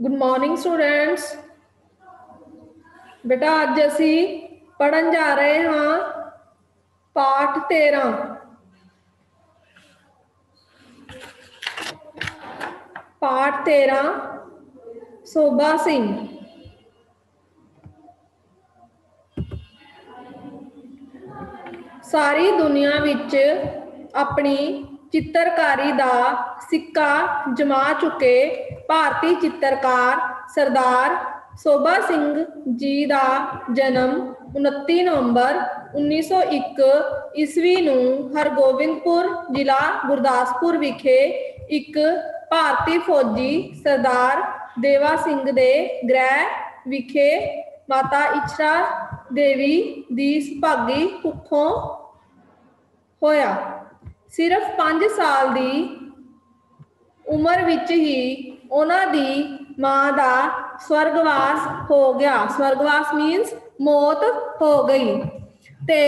Good morning students ਬੇਟਾ ਅੱਜ ਅਸੀਂ ਪੜਨ ਜਾ ਰਹੇ ਹਾਂ ਪਾਠ 13 ਪਾਠ 13 ਸੋਭਾ ਸਿੰਘ ਸਾਰੀ ਦੁਨੀਆ ਵਿੱਚ ਆਪਣੀ ਚਿੱਤਰਕਾਰੀ ਦਾ ਸਿੱਕਾ ਜਮਾ ਚੁੱਕੇ ਭਾਰਤੀ ਚਿੱਤਰਕਾਰ ਸਰਦਾਰ ਸੋਭਾ ਸਿੰਘ ਜੀ ਦਾ ਜਨਮ 29 ਨਵੰਬਰ 1901 ਈਸਵੀ ਨੂੰ ਹਰਗੋਬਿੰਦਪੁਰ ਜ਼ਿਲ੍ਹਾ ਗੁਰਦਾਸਪੁਰ ਵਿਖੇ ਇੱਕ ਭਾਰਤੀ ਫੌਜੀ ਸਰਦਾਰ ਦੇਵਾ ਸਿੰਘ ਦੇ ਗ੍ਰਹਿ ਵਿਖੇ ਮਾਤਾ ਇਛਰਾ ਦੇਵੀ ਦੀ ਸੁਭਾਗੀ ਕੁੱਖੋਂ ਹੋਇਆ ਸਿਰਫ 5 ਸਾਲ ਦੀ ਉਮਰ ਵਿੱਚ ਹੀ ਉਹਨਾਂ ਦੀ ਮਾਂ ਦਾ ਸਵਰਗਵਾਸ ਹੋ ਗਿਆ ਸਵਰਗਵਾਸ ਮੀਨਸ ਮੌਤ ਹੋ ਗਈ ਤੇ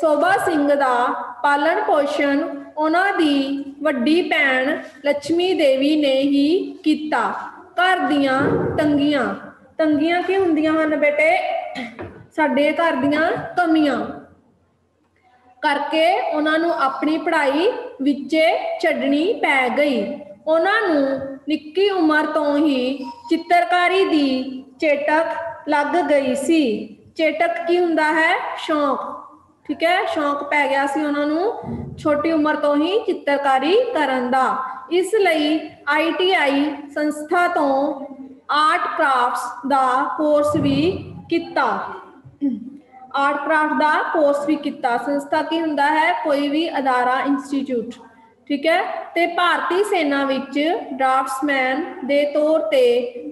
ਸੋਭਾ ਸਿੰਘ ਦਾ ਪਾਲਣ ਪੋਸ਼ਣ ਉਹਨਾਂ ਦੀ ਵੱਡੀ ਭੈਣ ਲక్ష్ਮੀ ਦੇਵੀ ਨੇ ਹੀ ਕੀਤਾ ਘਰ ਦੀਆਂ ਤੰਗੀਆਂ ਤੰਗੀਆਂ ਕੀ ਹੁੰਦੀਆਂ ਹਨ ਬੇਟੇ ਸਾਡੇ ਘਰ ਦੀਆਂ ਕਮੀਆਂ ਕਰਕੇ ਉਹਨਾਂ ਨੂੰ ਆਪਣੀ ਪੜ੍ਹਾਈ ਵਿੱਚੇ ਛੱਡਣੀ ਪੈ ਗਈ ਉਹਨਾਂ ਨੂੰ ਨਿੱਕੀ ਉਮਰ ਤੋਂ ਹੀ ਚਿੱਤਰਕਾਰੀ ਦੀ ਚੇਟਕ ਲੱਗ ਗਈ ਸੀ ਚੇਟਕ ਕੀ ਹੁੰਦਾ ਹੈ ਸ਼ੌਂਕ ਠੀਕ ਹੈ ਸ਼ੌਂਕ ਪੈ ਗਿਆ ਸੀ ਉਹਨਾਂ ਨੂੰ ਛੋਟੀ ਉਮਰ ਤੋਂ ਹੀ ਚਿੱਤਰਕਾਰੀ ਕਰਨ ਦਾ ਇਸ ਲਈ ਆਈਟੀਆਈ ਸੰਸਥਾ ਤੋਂ ਆਰਟ ਕਰਾਫਟਸ ਦਾ ਕੋਰਸ ਵੀ ਕੀਤਾ ਆਰਟ ਕਰਾਫਟ ਦਾ ਕੋਰਸ ਵੀ ਕੀਤਾ ਸੰਸਥਾ ਕੀ ਹੁੰਦਾ ਹੈ ਕੋਈ ਵੀ ਅਦਾਰਾ ਇੰਸਟੀਚਿਊਟ ਠੀਕ ਹੈ ਤੇ ਭਾਰਤੀ ਸੈਨਾ ਵਿੱਚ ਡਰਾਫਟਸਮੈਨ ਦੇ ਤੌਰ ਤੇ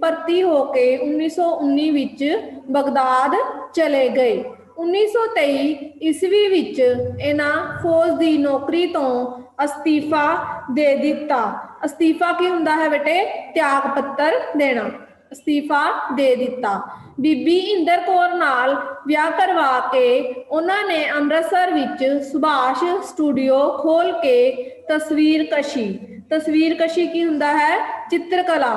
ਭਰਤੀ ਹੋ ਕੇ 1919 ਵਿੱਚ ਬਗਦਾਦ ਚਲੇ ਗਏ 1923 ਈਸਵੀ ਵਿੱਚ ਇਹਨਾਂ ਫੌਜ ਦੀ ਨੌਕਰੀ ਤੋਂ ਅਸਤੀਫਾ ਦੇ ਦਿੱਤਾ ਅਸਤੀਫਾ ਕੀ ਹੁੰਦਾ ਹੈ ਬੇਟੇ ਤਿਆਗ ਪੱਤਰ ਦੇਣਾ ਅਸਤੀਫਾ ਦੇ ਦਿੱਤਾ ਬੀਬੀ ਇੰਦਰ ਕੌਰ ਨਾਲ ਵਿਆਹ ਕਰਵਾ ਕੇ ਉਹਨਾਂ ਨੇ ਅੰਮ੍ਰਿਤਸਰ ਵਿੱਚ ਸੁਭਾਸ਼ ਸਟੂਡੀਓ ਖੋਲ ਕੇ ਤਸਵੀਰ ਕਸ਼ੀ ਤਸਵੀਰ ਕਸ਼ੀ ਕੀ ਹੁੰਦਾ ਹੈ ਚਿੱਤਰਕਲਾ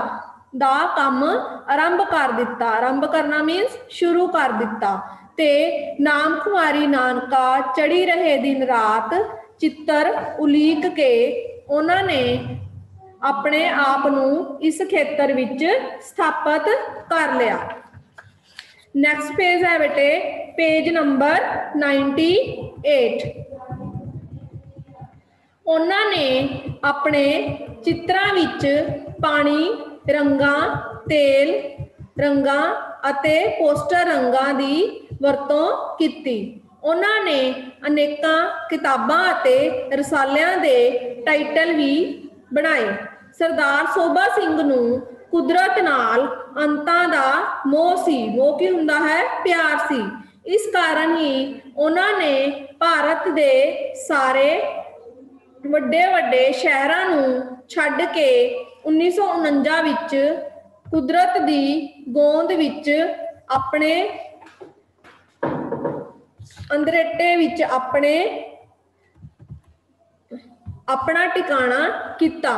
ਦਾ ਕੰਮ ਆਰੰਭ ਕਰ ਦਿੱਤਾ ਆਰੰਭ ਕਰਨਾ ਮੀਨਸ ਸ਼ੁਰੂ ਕਰ ਦਿੱਤਾ ਤੇ ਨਾਮ ਕੁਮਾਰੀ ਨਾਨਕਾ ਚੜੀ ਰਹੇ ਦਿਨ ਰਾਤ ਚਿੱਤਰ ਉਲੀਕ ਕੇ ਉਹਨਾਂ ਨੇ ਆਪਣੇ ਆਪ ਨੂੰ ਇਸ ਖੇਤਰ ਵਿੱਚ ਸਥਾਪਿਤ ਕਰ ਲਿਆ ਨੈਕਸਟ ਪੇਜ ਹੈ ਬੇਟੇ ਪੇਜ ਨੰਬਰ 98 ਉਹਨਾਂ ਨੇ ਆਪਣੇ ਚਿੱਤਰਾਂ ਵਿੱਚ ਪਾਣੀ, ਰੰਗਾਂ, ਤੇਲ, ਰੰਗਾਂ ਅਤੇ ਪੋਸਟਰ ਰੰਗਾਂ ਦੀ ਵਰਤੋਂ ਕੀਤੀ। ਉਹਨਾਂ ਨੇ ਅਨੇਕਾਂ ਕਿਤਾਬਾਂ ਅਤੇ ਰਸਾਲਿਆਂ ਦੇ ਟਾਈਟਲ ਵੀ ਬਣਾਏ। ਸਰਦਾਰ ਸੋਭਾ ਸਿੰਘ ਨੂੰ ਕੁਦਰਤ ਨਾਲ ਅੰਤਾਂ ਦਾ ਮੋਹ ਸੀ ਮੋਹ ਕੀ ਹੁੰਦਾ ਹੈ ਪਿਆਰ ਸੀ ਇਸ ਕਾਰਨ ਹੀ ਉਹਨਾਂ ਨੇ ਭਾਰਤ ਦੇ ਸਾਰੇ ਵੱਡੇ ਵੱਡੇ ਸ਼ਹਿਰਾਂ ਨੂੰ ਛੱਡ ਕੇ 1949 ਵਿੱਚ ਕੁਦਰਤ ਦੀ ਗੋਂਦ ਵਿੱਚ ਆਪਣੇ ਅੰਦਰੇਟੇ ਵਿੱਚ ਆਪਣੇ ਆਪਣਾ ਟਿਕਾਣਾ ਕੀਤਾ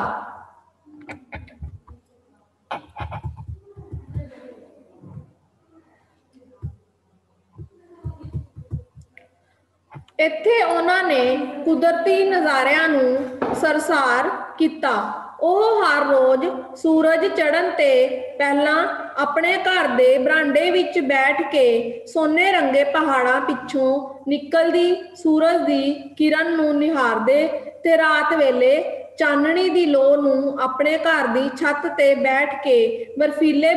ਇੱਥੇ ਉਹਨਾਂ ਨੇ ਕੁਦਰਤੀ ਨਜ਼ਾਰਿਆਂ ਨੂੰ ਸਰਸਾਰ ਕੀਤਾ ਉਹ ਹਰ ਰੋਜ਼ ਸੂਰਜ ਚੜ੍ਹਨ ਤੇ ਪਹਿਲਾਂ ਆਪਣੇ ਘਰ ਦੇ ਬਰਾਂਡੇ ਵਿੱਚ ਬੈਠ ਕੇ ਸੋਨੇ ਰੰਗੇ ਪਹਾੜਾਂ ਪਿੱਛੋਂ ਨਿਕਲਦੀ ਸੂਰਜ ਦੀ ਕਿਰਨ ਨੂੰ ਨਿਹਾਰਦੇ ਤੇ ਰਾਤ ਵੇਲੇ ਚਾਨਣੀ ਦੀ ਲੋ ਨੂੰ ਆਪਣੇ ਘਰ ਦੀ ਛੱਤ ਤੇ ਬੈਠ ਕੇ ਬਰਫੀਲੇ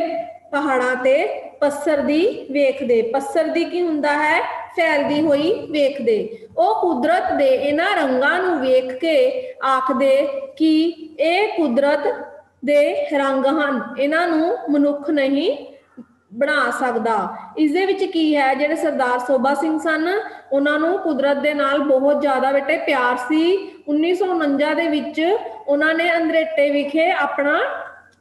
ਪਹਾੜਾਂ ਤੇ ਪੱਸਰਦੀ ਵੇਖਦੇ ਪੱਸਰਦੀ ਕੀ ਹੁੰਦਾ ਹੈ ਫੈਲਦੀ ਹੋਈ ਵੇਖਦੇ ਉਹ ਕੁਦਰਤ ਦੇ ਇਹਨਾਂ ਰੰਗਾਂ ਨੂੰ ਵੇਖ ਕੇ ਆਖਦੇ ਕਿ ਇਹ ਕੁਦਰਤ ਦੇ ਰੰਗ ਹਨ ਇਹਨਾਂ ਨੂੰ ਮਨੁੱਖ ਨਹੀਂ ਬਣਾ ਸਕਦਾ ਇਸ ਦੇ ਵਿੱਚ ਕੀ ਹੈ ਜਿਹੜੇ ਸਰਦਾਰ ਸੋਭਾ ਸਿੰਘ ਸਨ ਉਹਨਾਂ ਨੂੰ ਕੁਦਰਤ ਦੇ ਨਾਲ ਬਹੁਤ ਜ਼ਿਆਦਾ ਬੇਟੇ ਪਿਆਰ ਸੀ 1949 ਦੇ ਵਿੱਚ ਉਹਨਾਂ ਨੇ ਅੰਦਰੇਟੇ ਵਿਖੇ ਆਪਣਾ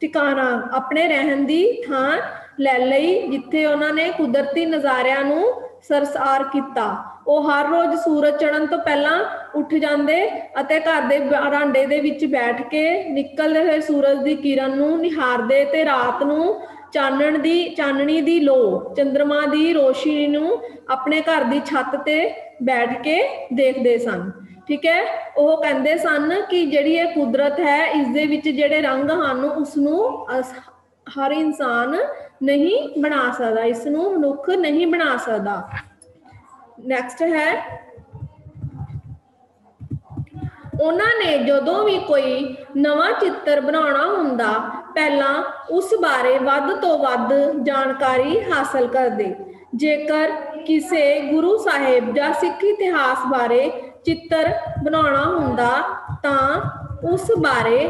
ਟਿਕਾਣਾ ਆਪਣੇ ਰਹਿਣ ਦੀ ਥਾਂ ਲੈ ਲਈ ਜਿੱਥੇ ਉਹਨਾਂ ਨੇ ਕੁਦਰਤੀ ਨਜ਼ਾਰਿਆਂ ਨੂੰ सरसार किया हर रोज सूरज चढ़न तो पहला उठ जाते घर के बरांडे बैठ के निकलते हुए सूरज की किरण निहारे रात न चानण की चाननी की लो चंद्रमा की रोशनी अपने घर की छत से बैठ के देखते दे सन ठीक है वह कहें सन कि जी कुदरत है इस जे रंग हैं उसू ਹਰ ਇਨਸਾਨ ਨਹੀਂ ਬਣਾ ਸਕਦਾ ਇਸ ਨੂੰ ਮਨੁੱਖ ਨਹੀਂ ਬਣਾ ਸਕਦਾ ਨੈਕਸਟ ਹੈ ਉਹਨਾਂ ਨੇ ਜਦੋਂ ਵੀ ਕੋਈ ਨਵਾਂ ਚਿੱਤਰ ਬਣਾਉਣਾ ਹੁੰਦਾ ਪਹਿਲਾਂ ਉਸ ਬਾਰੇ ਵੱਧ ਤੋਂ ਵੱਧ ਜਾਣਕਾਰੀ ਹਾਸਲ ਕਰਦੇ ਜੇਕਰ ਕਿਸੇ ਗੁਰੂ ਸਾਹਿਬ ਜਾਂ ਸਿੱਖ ਇਤਿਹਾਸ ਬਾਰੇ ਚਿੱਤਰ ਬਣਾਉਣਾ ਹੁੰਦਾ ਤਾਂ ਉਸ ਬਾਰੇ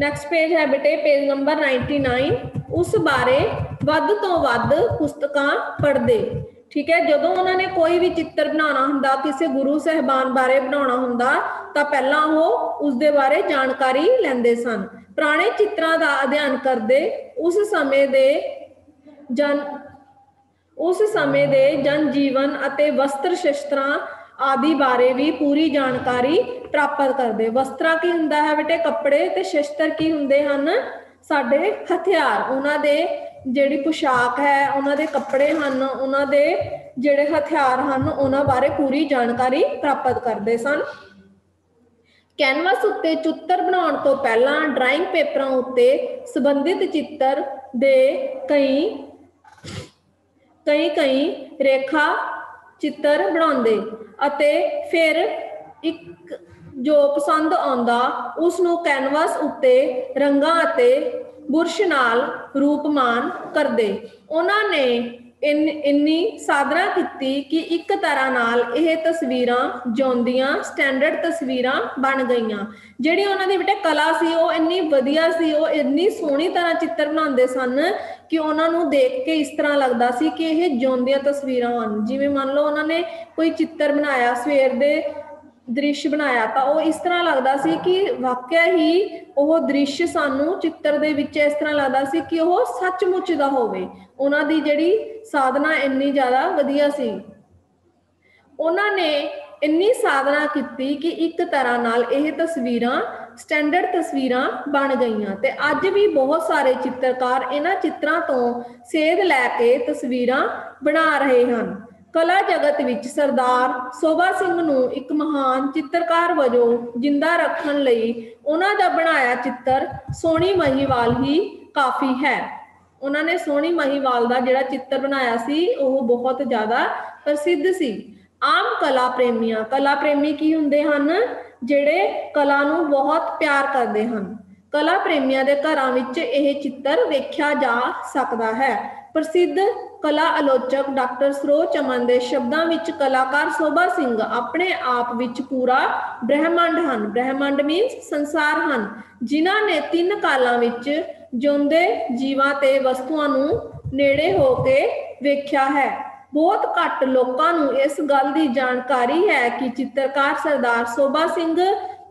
ਨੈਕਸਟ ਪੇਜ ਹੈ ਬੇਟੇ ਪੇਜ ਨੰਬਰ 99 ਉਸ ਬਾਰੇ ਵੱਧ ਤੋਂ ਵੱਧ ਪੁਸਤਕਾਂ ਪੜ੍ਹਦੇ ਠੀਕ ਹੈ ਜਦੋਂ ਉਹਨਾਂ ਨੇ ਕੋਈ ਵੀ ਚਿੱਤਰ ਬਣਾਉਣਾ ਹੁੰਦਾ ਕਿਸੇ ਗੁਰੂ ਸਹਿਬਾਨ ਬਾਰੇ ਬਣਾਉਣਾ ਹੁੰਦਾ ਤਾਂ ਪਹਿਲਾਂ ਉਹ ਉਸ ਦੇ ਬਾਰੇ ਜਾਣਕਾਰੀ ਲੈਂਦੇ ਸਨ ਪੁਰਾਣੇ ਚਿੱਤਰਾਂ ਦਾ ਅਧਿਐਨ ਕਰਦੇ ਉਸ ਸਮੇਂ ਦੇ ਜਨ ਉਸ ਸਮੇਂ ਦੇ ਜਨ ਜੀਵਨ ਅਤੇ ਵਸਤਰ ਸ਼ਸਤਰਾਂ ਆਦਿ ਬਾਰੇ ਵੀ ਪੂਰੀ ਜਾਣਕਾਰੀ ਪ੍ਰਾਪਤ ਕਰਦੇ ਵਸਤਰਾਂ ਕੀ ਹੁੰਦਾ ਹੈ ਬੇਟੇ ਕੱਪੜੇ ਤੇ ਸ਼ਸਤਰ ਕੀ ਹੁੰਦੇ ਹਨ ਸਾਡੇ ਹਥਿਆਰ ਉਹਨਾਂ ਦੇ ਜਿਹੜੀ ਪੁਸ਼ਾਕ ਹੈ ਉਹਨਾਂ ਦੇ ਕੱਪੜੇ ਹਨ ਉਹਨਾਂ ਦੇ ਜਿਹੜੇ ਹਥਿਆਰ ਹਨ ਉਹਨਾਂ ਬਾਰੇ ਪੂਰੀ ਜਾਣਕਾਰੀ ਪ੍ਰਾਪਤ ਕਰਦੇ ਸਨ ਕੈਨਵਸ ਉੱਤੇ ਚਿੱਤਰ ਬਣਾਉਣ ਤੋਂ ਪਹਿਲਾਂ ਡਰਾਇੰਗ ਪੇਪਰਾਂ ਉੱਤੇ ਸੰਬੰਧਿਤ ਚਿੱਤਰ ਦੇ ਕਈ ਕਈ ਕਈ ਰੇਖਾ ਚਿੱਤਰ ਬਣਾਉਂਦੇ ਅਤੇ ਫਿਰ ਇੱਕ ਜੋ ਪਸੰਦ ਆਉਂਦਾ ਉਸ ਨੂੰ ਕੈਨਵਸ ਉੱਤੇ ਰੰਗਾਂ ਅਤੇ ਬੁਰਸ਼ ਨਾਲ ਰੂਪਮਾਨ ਕਰਦੇ। ਉਹਨਾਂ ਨੇ ਇੰਨੀ ਸਾਧਨਾ ਕੀਤੀ ਕਿ ਇੱਕ ਤਰ੍ਹਾਂ ਨਾਲ ਇਹ ਤਸਵੀਰਾਂ ਜਿਉਂਦੀਆਂ ਸਟੈਂਡਰਡ ਤਸਵੀਰਾਂ ਬਣ ਗਈਆਂ। ਜਿਹੜੀ ਉਹਨਾਂ ਦੀ ਬੇਟੇ ਕਲਾ ਸੀ, ਉਹ ਇੰਨੀ ਵਧੀਆ ਸੀ, ਉਹ ਇੰਨੀ ਸੋਹਣੀ ਤਰ੍ਹਾਂ ਚਿੱਤਰ ਬਣਾਉਂਦੇ ਸਨ ਕਿ ਉਹਨਾਂ ਨੂੰ ਦੇਖ ਕੇ ਇਸ ਤਰ੍ਹਾਂ ਲੱਗਦਾ ਸੀ ਕਿ ਇਹ ਜਿਉਂਦੀਆਂ ਤਸਵੀਰਾਂ ਹਨ। ਜਿਵੇਂ ਮੰਨ ਲਓ ਉਹਨਾਂ ਨੇ ਕੋਈ ਚਿੱਤਰ ਬਣਾਇਆ ਸਵੇਰ ਦੇ ਦ੍ਰਿਸ਼ ਬਣਾਇਆ ਤਾਂ ਉਹ ਇਸ ਤਰ੍ਹਾਂ ਲੱਗਦਾ ਸੀ ਕਿ ਵਾਕਿਆ ਹੀ ਉਹ ਦ੍ਰਿਸ਼ ਸਾਨੂੰ ਚਿੱਤਰ ਦੇ ਵਿੱਚ ਇਸ ਤਰ੍ਹਾਂ ਲੱਗਦਾ ਸੀ ਕਿ ਉਹ ਸੱਚਮੁੱਚ ਦਾ ਹੋਵੇ ਉਹਨਾਂ ਦੀ ਜਿਹੜੀ ਸਾਧਨਾ ਇੰਨੀ ਜ਼ਿਆਦਾ ਵਧੀਆ ਸੀ ਉਹਨਾਂ ਨੇ ਇੰਨੀ ਸਾਧਨਾ ਕੀਤੀ ਕਿ ਇੱਕ ਤਰ੍ਹਾਂ ਨਾਲ ਇਹ ਤਸਵੀਰਾਂ ਸਟੈਂਡਰਡ ਤਸਵੀਰਾਂ ਬਣ ਗਈਆਂ ਤੇ ਅੱਜ ਵੀ ਬਹੁਤ ਸਾਰੇ ਚਿੱਤਰਕਾਰ ਇਹਨਾਂ ਚਿੱਤਰਾਂ ਤੋਂ ਸੇਧ ਲੈ ਕੇ ਤਸਵੀਰਾਂ ਬਣਾ ਰਹੇ ਹਨ ਕਲਾ ਜਗਤ ਵਿੱਚ ਸਰਦਾਰ ਸੋਭਾ ਸਿੰਘ ਨੂੰ ਇੱਕ ਮਹਾਨ ਚਿੱਤਰਕਾਰ ਵਜੋਂ ਜਿੰਦਾ ਰੱਖਣ ਲਈ ਉਹਨਾਂ ਦਾ ਬਣਾਇਆ ਚਿੱਤਰ ਸੋਹਣੀ ਮਹੀਵਾਲ ਹੀ ਕਾਫੀ ਹੈ ਉਹਨਾਂ ਨੇ ਸੋਹਣੀ ਮਹੀਵਾਲ ਦਾ ਜਿਹੜਾ ਚਿੱਤਰ ਬਣਾਇਆ ਸੀ ਉਹ ਬਹੁਤ ਜ਼ਿਆਦਾ ਪ੍ਰਸਿੱਧ ਸੀ ਆਮ ਕਲਾ ਪ੍ਰੇਮੀਆਂ ਕਲਾ ਪ੍ਰੇਮੀ ਕੀ ਹੁੰਦੇ ਹਨ ਜਿਹੜੇ ਕਲਾ ਨੂੰ ਬਹੁਤ ਪਿਆਰ ਕਰਦੇ ਹਨ ਕਲਾ ਪ੍ਰੇਮੀਆਂ ਦੇ ਘਰਾਂ ਵਿੱਚ ਇਹ ਚਿੱਤਰ ਵੇਖਿਆ ਜਾ ਸਕਦਾ ਹੈ ਪ੍ਰਸਿੱਧ ਕਲਾ ਆਲੋਚਕ ਡਾਕਟਰ ਸਰੋਜ ਚਮਨ ਦੇ ਸ਼ਬਦਾਂ ਵਿੱਚ ਕਲਾਕਾਰ ਸੋਭਾ ਸਿੰਘ ਆਪਣੇ ਆਪ ਵਿੱਚ ਪੂਰਾ ਬ੍ਰਹਿਮੰਡ ਹਨ ਬ੍ਰਹਿਮੰਡ ਮੀਨਸ ਸੰਸਾਰ ਹਨ ਜਿਨ੍ਹਾਂ ਨੇ ਤਿੰਨ ਕਾਲਾਂ ਵਿੱਚ ਜਿਉਂਦੇ ਜੀਵਾਂ ਤੇ ਵਸਤੂਆਂ ਨੂੰ ਨੇੜੇ ਹੋ ਕੇ ਵੇਖਿਆ ਹੈ ਬਹੁਤ ਘੱਟ ਲੋਕਾਂ ਨੂੰ ਇਸ ਗੱਲ ਦੀ ਜਾਣਕਾਰੀ ਹੈ ਕਿ ਚਿੱਤਰਕਾਰ ਸਰਦਾਰ ਸੋਭਾ ਸਿੰਘ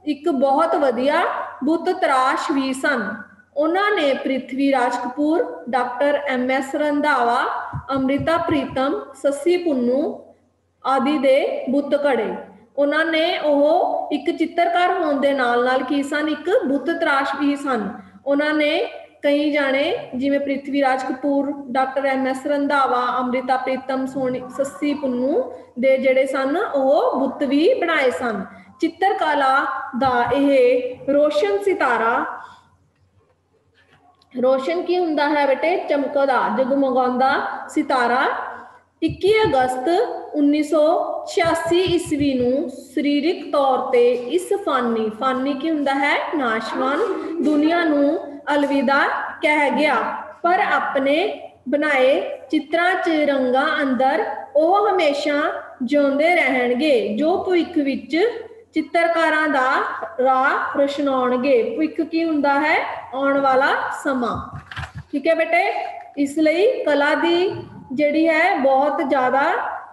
ਇੱਕ ਬਹੁਤ ਵਧੀਆ ਬੁੱਤ ਤਰਾਸ਼ ਵੀ ਸਨ ਉਹਨਾਂ ਨੇ Prithvi Raj Kapoor doctor M S Randhawa Amrita Pritam Sassi Punnu ਆਦਿ ਦੇ ਬੁੱਤ ਘੜੇ ਉਹਨਾਂ ਨੇ ਉਹ ਇੱਕ ਚਿੱਤਰਕਾਰ ਹੋਣ ਦੇ ਨਾਲ ਨਾਲ ਕੀ ਸਨ ਇੱਕ ਬੁੱਤ ਤਰਾਸ਼ ਵੀ ਸਨ ਉਹਨਾਂ ਨੇ ਕਈ ਜਾਣੇ ਜਿਵੇਂ Prithvi Raj Kapoor doctor M S Randhawa Amrita Pritam Soni Sassi Punnu ਦੇ ਜਿਹੜੇ ਸਨ ਉਹ ਬੁੱਤ ਵੀ ਬਣਾਏ ਸਨ ਚਿੱਤਰਕਲਾ ਦਾ ਇਹ ਰੋਸ਼ਨ ਸਿਤਾਰਾ ਰੋਸ਼ਨ ਕੀ ਹੁੰਦਾ ਹੈ ਬੇਟੇ ਚਮਕਦਾ ਜਗਮਗਾਉਂਦਾ ਸਿਤਾਰਾ 21 ਅਗਸਤ 1986 ਈਸਵੀ ਨੂੰ ਸਰੀਰਕ ਤੌਰ ਤੇ ਇਸ ਫਾਨੀ ਫਾਨੀ ਕੀ ਹੁੰਦਾ ਹੈ ਨਾਸ਼ਵਾਨ ਦੁਨੀਆ ਨੂੰ ਅਲਵਿਦਾ ਕਹਿ ਗਿਆ ਪਰ ਆਪਣੇ ਬਣਾਏ ਚਿੱਤਰਾਂ 'ਚ ਰੰਗਾਂ ਅੰਦਰ ਉਹ ਹਮੇਸ਼ਾ ਜਿਉਂਦੇ ਰਹਿਣਗੇ ਜੋ ਭਵਿੱਖ ਵਿੱਚ ਚਿੱਤਰਕਾਰਾਂ ਦਾ ਰਾਹ ਰੋਸ਼ਨਾਉਣਗੇ ਭਵਿੱਖ ਕੀ ਹੁੰਦਾ ਹੈ ਆਉਣ ਵਾਲਾ ਸਮਾਂ ਠੀਕ ਹੈ ਬੇਟੇ ਇਸ ਲਈ ਕਲਾ ਦੀ ਜਿਹੜੀ ਹੈ ਬਹੁਤ ਜ਼ਿਆਦਾ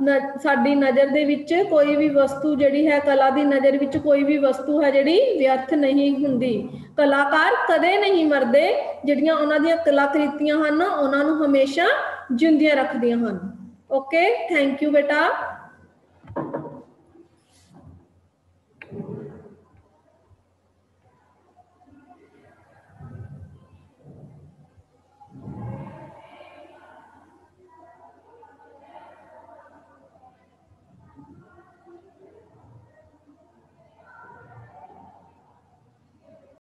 ਨ- ਸਾਡੀ ਨਜ਼ਰ ਦੇ ਵਿੱਚ ਕੋਈ ਵੀ ਵਸਤੂ ਜਿਹੜੀ ਹੈ ਕਲਾ ਦੀ ਨਜ਼ਰ ਵਿੱਚ ਕੋਈ ਵੀ ਵਸਤੂ ਹੈ ਜਿਹੜੀ ਵਿਅਰਥ ਨਹੀਂ ਹੁੰਦੀ ਕਲਾਕਾਰ ਕਦੇ ਨਹੀਂ ਮਰਦੇ ਜਿਹੜੀਆਂ ਉਹਨਾਂ ਦੀਆਂ ਕਲਾਕ੍ਰਿਤੀਆਂ ਹਨ ਉਹਨਾਂ ਨੂੰ ਹਮੇਸ਼ਾ ਜਿੰਦੀਆਂ ਰੱਖਦੀਆਂ ਹਨ ਓਕੇ ਥੈਂਕ ਯੂ ਬੇਟਾ